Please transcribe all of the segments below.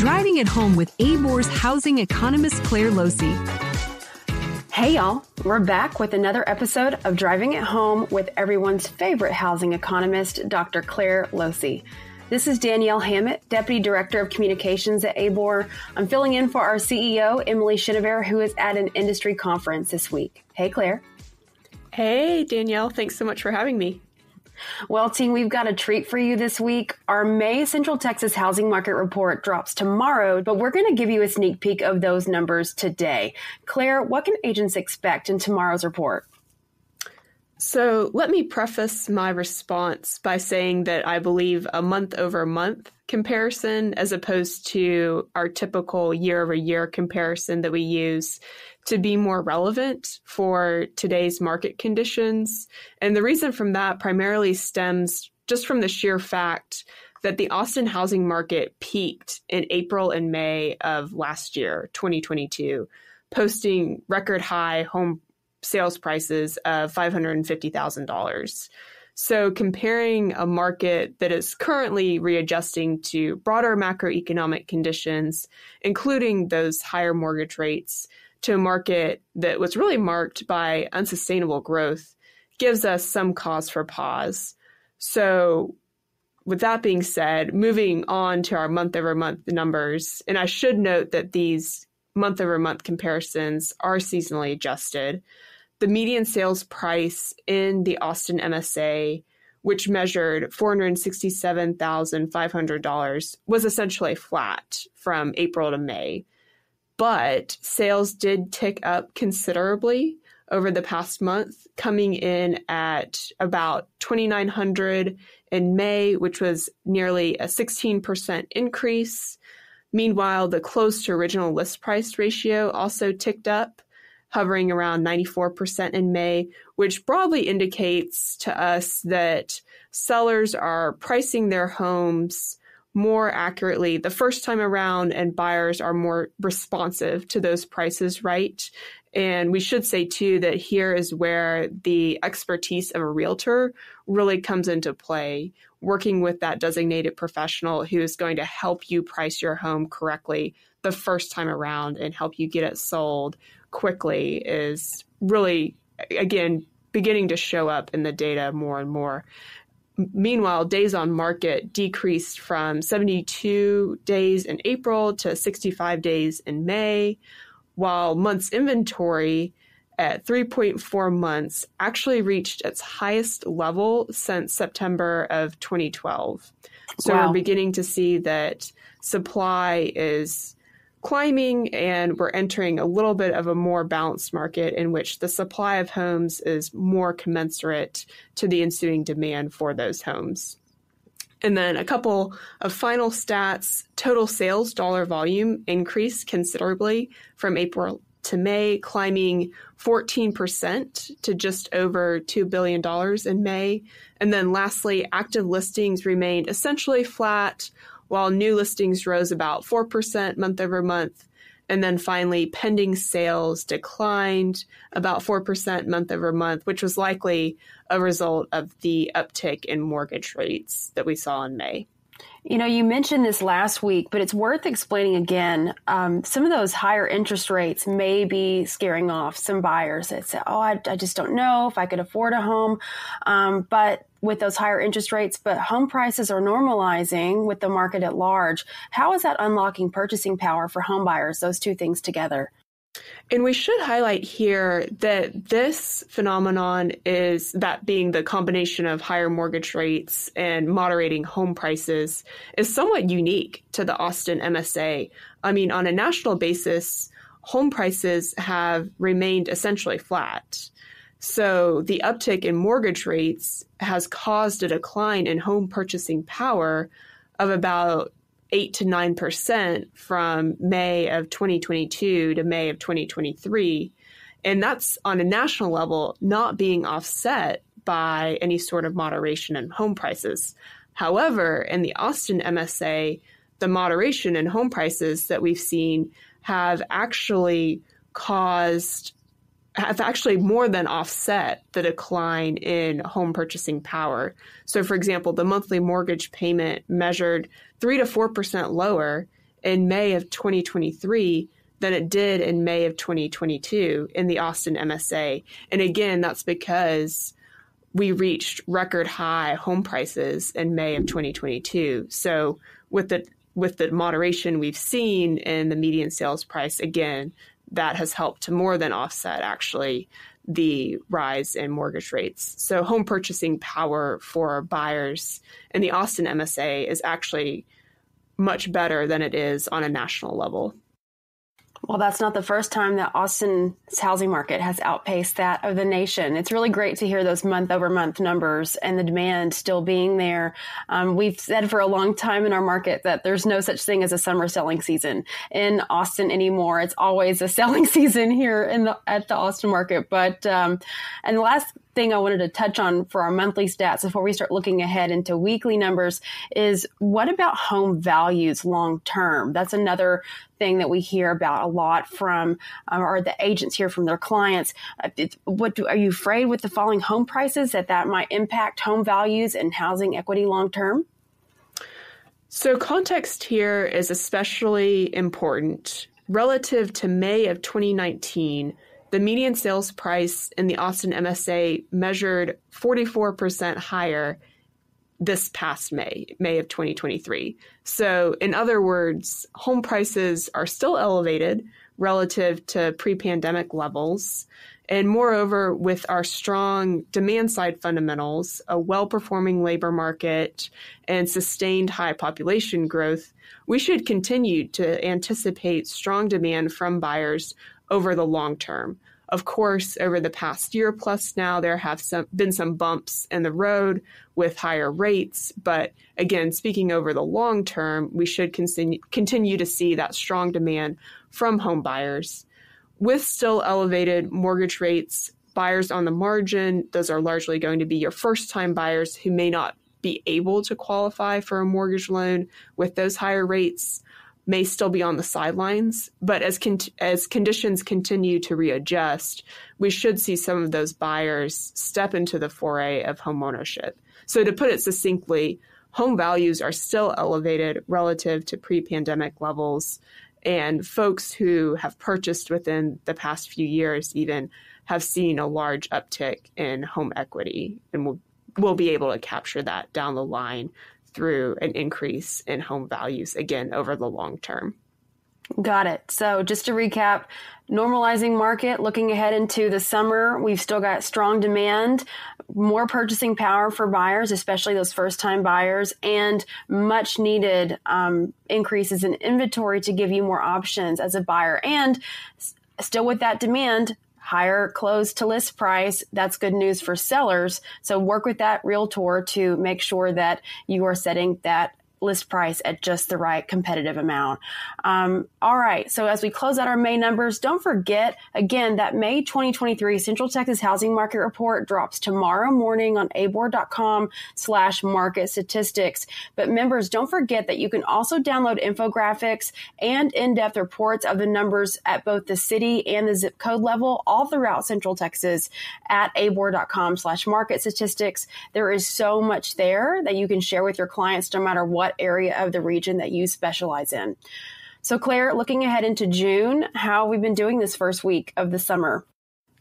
Driving It Home with ABOR's housing economist Clare Losey. Hey, y'all. We're back with another episode of Driving It Home with everyone's favorite housing economist, Dr. Clare Losey. This is Danielle Hammett, Deputy Director of Communications at ABOR. I'm filling in for our CEO, Emily Chenevert, who is at an industry conference this week. Hey, Clare. Hey, Danielle. Thanks so much for having me. Well, team, we've got a treat for you this week. Our May Central Texas Housing Market Report drops tomorrow, but we're going to give you a sneak peek of those numbers today. Clare, what can agents expect in tomorrow's report? So let me preface my response by saying that I believe a month over month comparison, as opposed to our typical year over year comparison that we use, to be more relevant for today's market conditions. And the reason from that primarily stems just from the sheer fact that the Austin housing market peaked in April and May of last year, 2022, posting record high home sales prices of $550,000. So, comparing a market that is currently readjusting to broader macroeconomic conditions, including those higher mortgage rates, to a market that was really marked by unsustainable growth, gives us some cause for pause. So, with that being said, moving on to our month over month numbers, and I should note that these month over month comparisons are seasonally adjusted the median sales price in the Austin MSA, which measured $467,500, was essentially flat from April to May. But sales did tick up considerably over the past month, coming in at about 2,900 in May, which was nearly a 16% increase. Meanwhile, the close to original list price ratio also ticked up hovering around 94% in May, which broadly indicates to us that sellers are pricing their homes more accurately the first time around and buyers are more responsive to those prices right? And we should say too that here is where the expertise of a realtor really comes into play. Working with that designated professional who is going to help you price your home correctly the first time around and help you get it sold quickly is really, again, beginning to show up in the data more and more. Meanwhile, days on market decreased from 72 days in April to 65 days in May, while months inventory at 3.4 months actually reached its highest level since September of 2012. So wow. we're beginning to see that supply is climbing and we're entering a little bit of a more balanced market in which the supply of homes is more commensurate to the ensuing demand for those homes. And then a couple of final stats total sales dollar volume increased considerably from April to May, climbing 14% to just over $2 billion in May. And then lastly, active listings remained essentially flat while new listings rose about 4% month over month. And then finally, pending sales declined about 4% month over month, which was likely a result of the uptick in mortgage rates that we saw in May. You know, you mentioned this last week, but it's worth explaining again. Um, some of those higher interest rates may be scaring off some buyers that say, oh, I, I just don't know if I could afford a home. Um, but with those higher interest rates, but home prices are normalizing with the market at large. How is that unlocking purchasing power for home buyers, those two things together? And we should highlight here that this phenomenon is that being the combination of higher mortgage rates and moderating home prices is somewhat unique to the Austin MSA. I mean, on a national basis, home prices have remained essentially flat. So the uptick in mortgage rates has caused a decline in home purchasing power of about 8 to 9% from May of 2022 to May of 2023. And that's on a national level not being offset by any sort of moderation in home prices. However, in the Austin MSA, the moderation in home prices that we've seen have actually caused have actually more than offset the decline in home purchasing power. So, for example, the monthly mortgage payment measured 3 to 4% lower in May of 2023 than it did in May of 2022 in the Austin MSA. And again, that's because we reached record high home prices in May of 2022. So with the with the moderation we've seen in the median sales price, again, that has helped to more than offset actually the rise in mortgage rates. So home purchasing power for buyers in the Austin MSA is actually much better than it is on a national level. Well, that's not the first time that Austin's housing market has outpaced that of the nation. It's really great to hear those month over month numbers and the demand still being there. Um, we've said for a long time in our market that there's no such thing as a summer selling season in Austin anymore. It's always a selling season here in the at the Austin market. But um, and the last thing I wanted to touch on for our monthly stats before we start looking ahead into weekly numbers is what about home values long term? That's another thing that we hear about a lot from um, or the agents hear from their clients. Uh, what do, are you afraid with the falling home prices that that might impact home values and housing equity long term? So context here is especially important relative to May of 2019 the median sales price in the Austin MSA measured 44% higher this past May, May of 2023. So, in other words, home prices are still elevated relative to pre pandemic levels. And moreover, with our strong demand side fundamentals, a well performing labor market, and sustained high population growth, we should continue to anticipate strong demand from buyers over the long term. Of course, over the past year plus now, there have some, been some bumps in the road with higher rates. But again, speaking over the long term, we should continue, continue to see that strong demand from home buyers. With still elevated mortgage rates, buyers on the margin, those are largely going to be your first time buyers who may not be able to qualify for a mortgage loan with those higher rates may still be on the sidelines, but as con- as conditions continue to readjust, we should see some of those buyers step into the foray of homeownership. So to put it succinctly, home values are still elevated relative to pre-pandemic levels, and folks who have purchased within the past few years even have seen a large uptick in home equity and will will be able to capture that down the line through an increase in home values again over the long term. Got it. So, just to recap, normalizing market looking ahead into the summer, we've still got strong demand, more purchasing power for buyers, especially those first time buyers, and much needed um, increases in inventory to give you more options as a buyer. And still with that demand, higher close to list price. That's good news for sellers. So work with that realtor to make sure that you are setting that list price at just the right competitive amount. Um, all right. So as we close out our May numbers, don't forget again that May 2023 Central Texas Housing Market Report drops tomorrow morning on abor.com slash market statistics. But members, don't forget that you can also download infographics and in-depth reports of the numbers at both the city and the zip code level all throughout Central Texas at abor.com slash market statistics. There is so much there that you can share with your clients no matter what area of the region that you specialize in. So, Clare, looking ahead into June, how have we been doing this first week of the summer?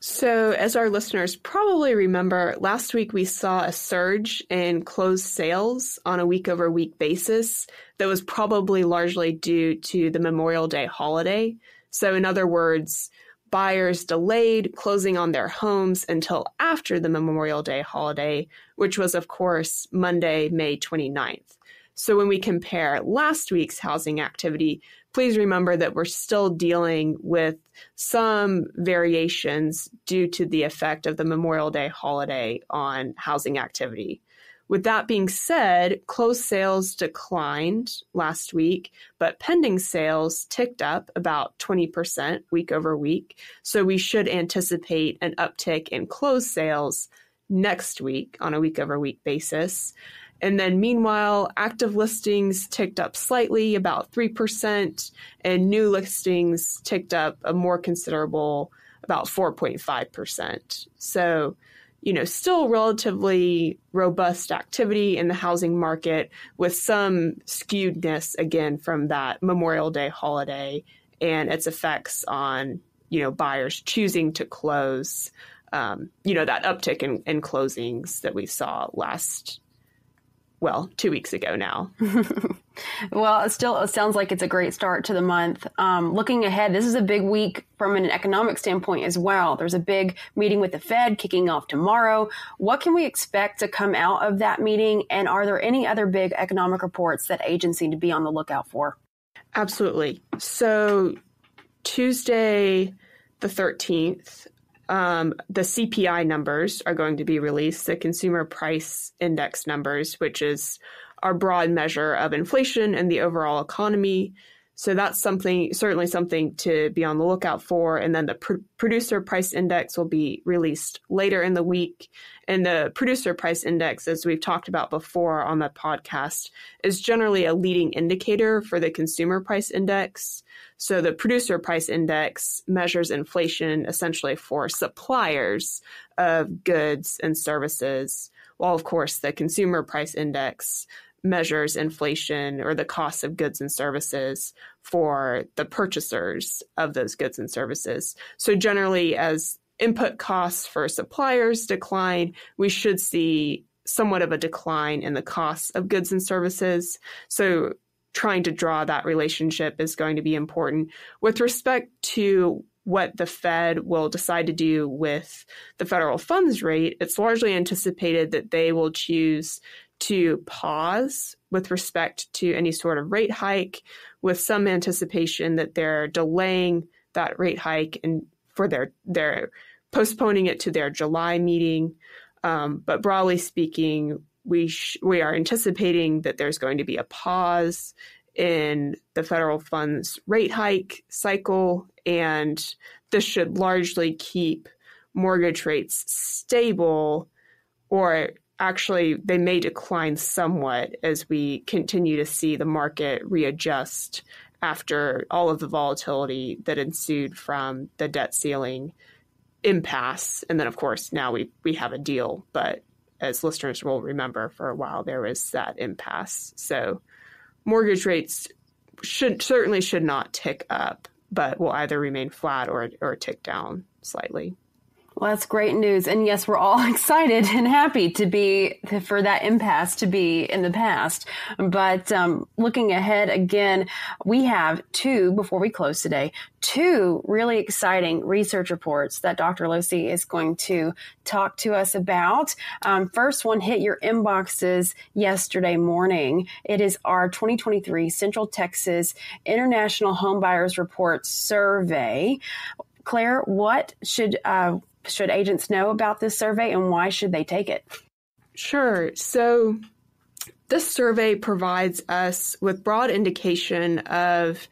So, as our listeners probably remember, last week we saw a surge in closed sales on a week over week basis that was probably largely due to the Memorial Day holiday. So, in other words, buyers delayed closing on their homes until after the Memorial Day holiday, which was, of course, Monday, May 29th. So when we compare last week's housing activity, please remember that we're still dealing with some variations due to the effect of the Memorial Day holiday on housing activity. With that being said, closed sales declined last week, but pending sales ticked up about 20% week over week. So we should anticipate an uptick in closed sales next week on a week over week basis. And then meanwhile, active listings ticked up slightly, about 3%, and new listings ticked up a more considerable, about 4.5%. So you know, still relatively robust activity in the housing market with some skewedness again from that Memorial Day holiday and its effects on, you know, buyers choosing to close, um, you know, that uptick in, in closings that we saw last well, two weeks ago now. well, it still it sounds like it's a great start to the month. Um, looking ahead, this is a big week from an economic standpoint as well. There's a big meeting with the Fed kicking off tomorrow. What can we expect to come out of that meeting? And are there any other big economic reports that agents need to be on the lookout for? Absolutely. So, Tuesday, the 13th, um, the CPI numbers are going to be released, the Consumer Price Index numbers, which is our broad measure of inflation and the overall economy. So that's something, certainly something to be on the lookout for. And then the pr- producer price index will be released later in the week. And the producer price index, as we've talked about before on the podcast, is generally a leading indicator for the consumer price index. So the producer price index measures inflation essentially for suppliers of goods and services, while of course the consumer price index measures inflation or the cost of goods and services for the purchasers of those goods and services. So generally as input costs for suppliers decline, we should see somewhat of a decline in the costs of goods and services. So trying to draw that relationship is going to be important. With respect to what the Fed will decide to do with the federal funds rate, it's largely anticipated that they will choose to pause with respect to any sort of rate hike, with some anticipation that they're delaying that rate hike and for their their postponing it to their July meeting. Um, but broadly speaking, we sh- we are anticipating that there's going to be a pause in the federal funds rate hike cycle, and this should largely keep mortgage rates stable, or actually they may decline somewhat as we continue to see the market readjust after all of the volatility that ensued from the debt ceiling impasse. And then, of course, now we we have a deal, but as listeners will remember, for a while there was that impasse. So mortgage rates should certainly should not tick up, but will either remain flat or or tick down slightly. Well, that's great news. And yes, we're all excited and happy to be, for that impasse to be in the past. But um, looking ahead again, we have two, before we close today, two really exciting research reports that Dr. Losey is going to talk to us about. Um, first one hit your inboxes yesterday morning. It is our 2023 Central Texas International Homebuyers Report Survey. Clare, what should uh, should agents know about this survey and why should they take it? Sure. So this survey provides us with broad indication of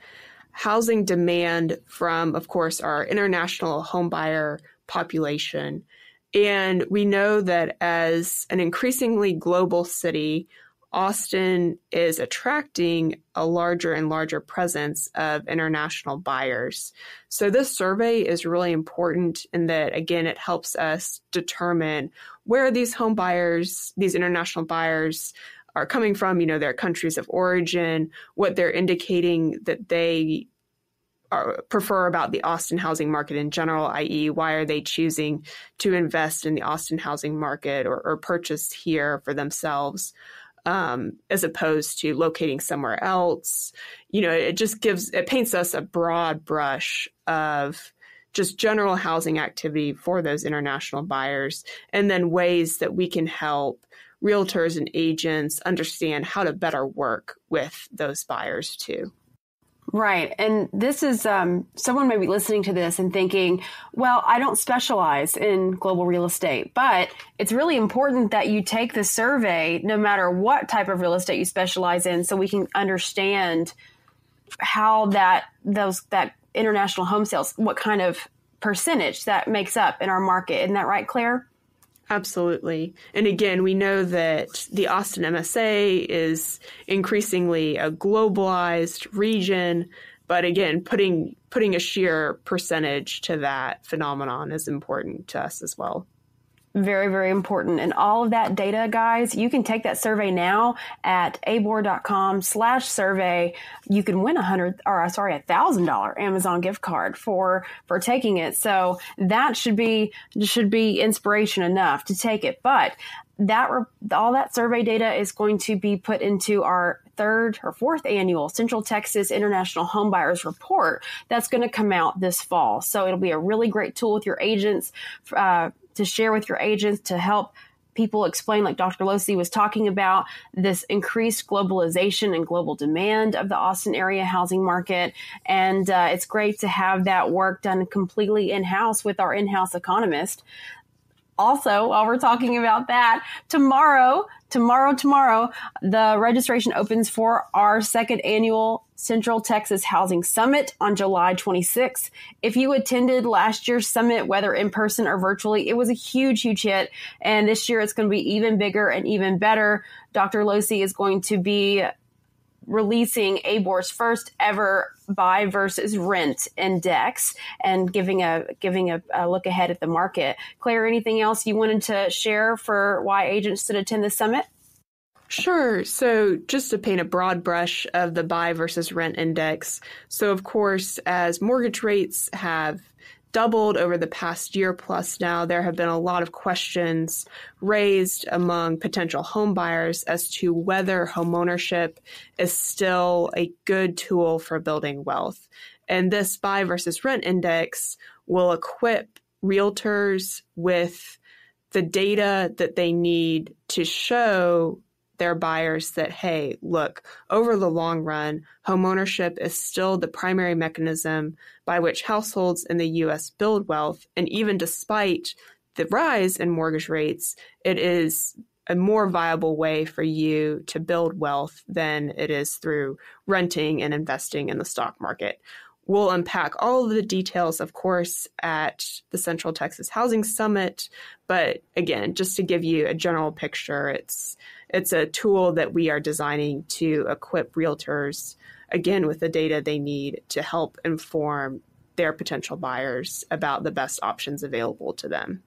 housing demand from, of course, our international homebuyer population. And we know that as an increasingly global city, Austin is attracting a larger and larger presence of international buyers. So, this survey is really important in that, again, it helps us determine where these home buyers, these international buyers, are coming from, you know, their countries of origin, what they're indicating that they are, prefer about the Austin housing market in general, i.e., why are they choosing to invest in the Austin housing market or, or purchase here for themselves? Um, as opposed to locating somewhere else. You know, it just gives, it paints us a broad brush of just general housing activity for those international buyers, and then ways that we can help realtors and agents understand how to better work with those buyers too. Right. And this is um, someone may be listening to this and thinking, well, I don't specialize in global real estate, but it's really important that you take the survey no matter what type of real estate you specialize in so we can understand how that those that international home sales what kind of percentage that makes up in our market isn't that right clare Absolutely. And again, we know that the Austin MSA is increasingly a globalized region, but again, putting putting a sheer percentage to that phenomenon is important to us as well. Very, very important. And all of that data, guys, you can take that survey now at abor.com slash survey. You can win a hundred or uh, sorry, a thousand dollar Amazon gift card for, for taking it. So that should be, should be inspiration enough to take it. But that all that survey data is going to be put into our third or fourth annual Central Texas International Homebuyers Report that's going to come out this fall. So it'll be a really great tool with your agents uh, to share with your agents to help people explain, like Dr. Losey was talking about, this increased globalization and global demand of the Austin area housing market. And uh, it's great to have that work done completely in house with our in house economist also, while we're talking about that, tomorrow, tomorrow, tomorrow, the registration opens for our second annual Central Texas Housing Summit on July 26th. If you attended last year's summit, whether in person or virtually, it was a huge, huge hit. And this year it's going to be even bigger and even better. Dr. Losey is going to be releasing ABOR's first ever buy versus rent index and giving a giving a, a, look ahead at the market. Clare, anything else you wanted to share for why agents should attend the summit? Sure. So, just to paint a broad brush of the buy versus rent index. So, of course, as mortgage rates have doubled over the past year plus now. There have been a lot of questions raised among potential home buyers as to whether homeownership is still a good tool for building wealth. And this buy versus rent index will equip realtors with the data that they need to show their buyers that, hey, look, over the long run, homeownership is still the primary mechanism by which households in the U.S. build wealth. And even despite the rise in mortgage rates, it is a more viable way for you to build wealth than it is through renting and investing in the stock market. We'll unpack all of the details, of course, at the Central Texas Housing Summit. But again, just to give you a general picture, it's it's a tool that we are designing to equip realtors again with the data they need to help inform their potential buyers about the best options available to them.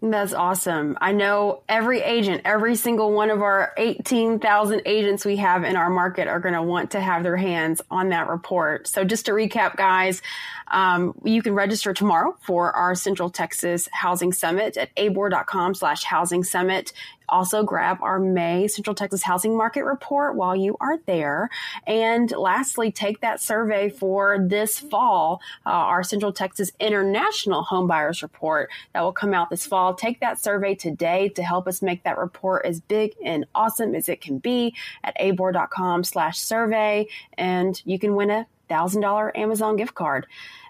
That's awesome. I know every agent, every single one of our 18,000 agents we have in our market are going to want to have their hands on that report. So just to recap, guys, um, you can register tomorrow for our Central Texas Housing Summit at abor.com slash housing summit. Also grab our May Central Texas Housing Market Report while you are there. And lastly, take that survey for this fall, uh, our Central Texas International Homebuyers Report that will come out this fall. Take that survey today to help us make that report as big and awesome as it can be at abor.com slash survey. And you can win a $1,000 Amazon gift card.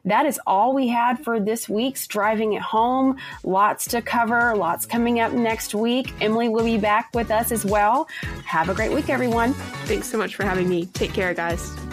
That is all we had for this week's Driving It Home. Lots to cover, lots coming up next week. Emily will be back with us as well. Have a great week, everyone. Thanks so much for having me. Take care, guys.